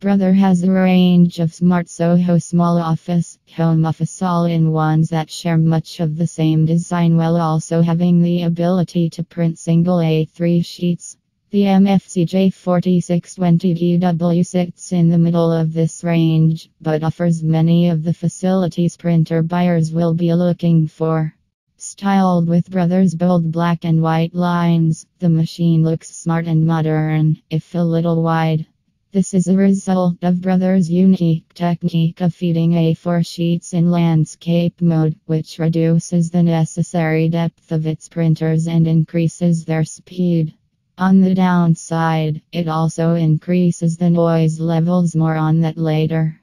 Brother has a range of smart Soho small office, home office all in ones that share much of the same design while also having the ability to print single A3 sheets. The MFCJ 4620DW sits in the middle of this range, but offers many of the facilities printer buyers will be looking for. Styled with Brothers bold black and white lines, the machine looks smart and modern, if a little wide. This is a result of Brothers' unique technique of feeding A4 sheets in landscape mode, which reduces the necessary depth of its printers and increases their speed. On the downside, it also increases the noise levels more on that later.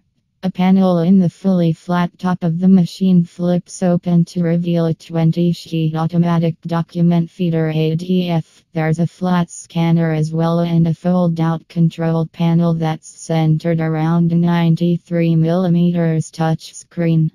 A panel in the fully flat top of the machine flips open to reveal a 20 sheet automatic document feeder ADF. There's a flat scanner as well and a fold out control panel that's centered around a 93mm touchscreen.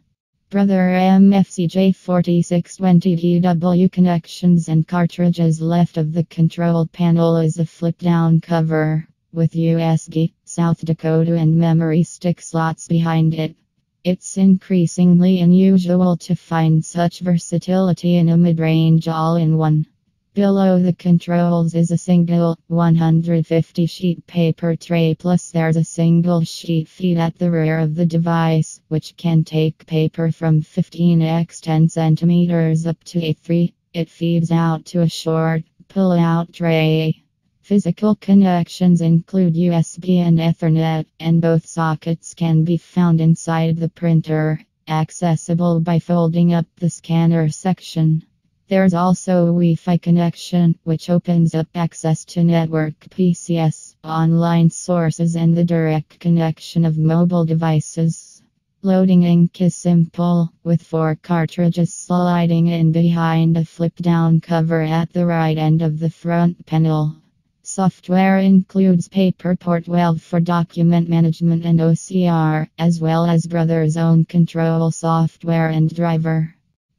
Brother MFCJ 4620DW connections and cartridges left of the control panel is a flip down cover with USB, South Dakota, and memory stick slots behind it. It's increasingly unusual to find such versatility in a mid range all in one. Below the controls is a single 150 sheet paper tray, plus there's a single sheet feed at the rear of the device, which can take paper from 15 x 10 centimeters up to A3. It feeds out to a short pull out tray. Physical connections include USB and Ethernet, and both sockets can be found inside the printer, accessible by folding up the scanner section. There's also a Wi Fi connection, which opens up access to network PCS, online sources, and the direct connection of mobile devices. Loading ink is simple, with four cartridges sliding in behind a flip down cover at the right end of the front panel. Software includes Paperport 12 for document management and OCR, as well as Brother's own control software and driver.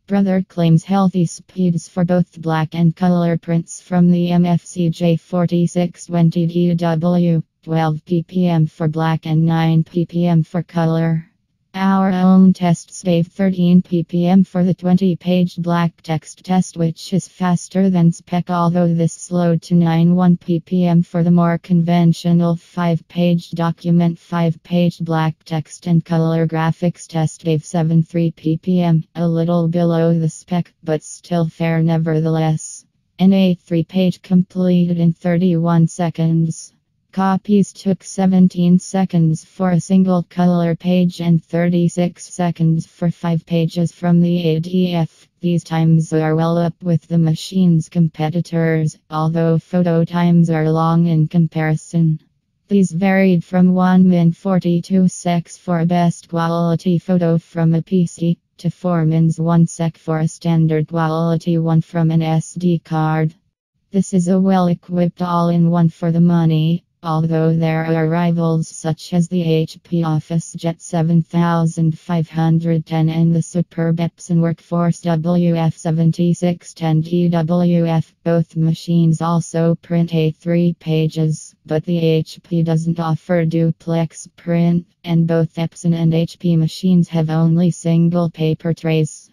Brother claims healthy speeds for both black and color prints from the MFCJ 4620DW, 12 ppm for black and 9 ppm for color. Our own tests gave 13 ppm for the 20 page black text test, which is faster than spec, although this slowed to 91 ppm for the more conventional 5 page document. 5 page black text and color graphics test gave 73 ppm, a little below the spec, but still fair nevertheless. An A3 page completed in 31 seconds. Copies took 17 seconds for a single color page and 36 seconds for 5 pages from the ADF. These times are well up with the machine's competitors, although photo times are long in comparison. These varied from 1 min 42 secs for a best quality photo from a PC to 4 mins 1 sec for a standard quality one from an SD card. This is a well equipped all in one for the money. Although there are rivals such as the HP OfficeJet 7510 and the superb Epson Workforce WF7610DWF, both machines also print A3 pages, but the HP doesn't offer duplex print, and both Epson and HP machines have only single paper trays.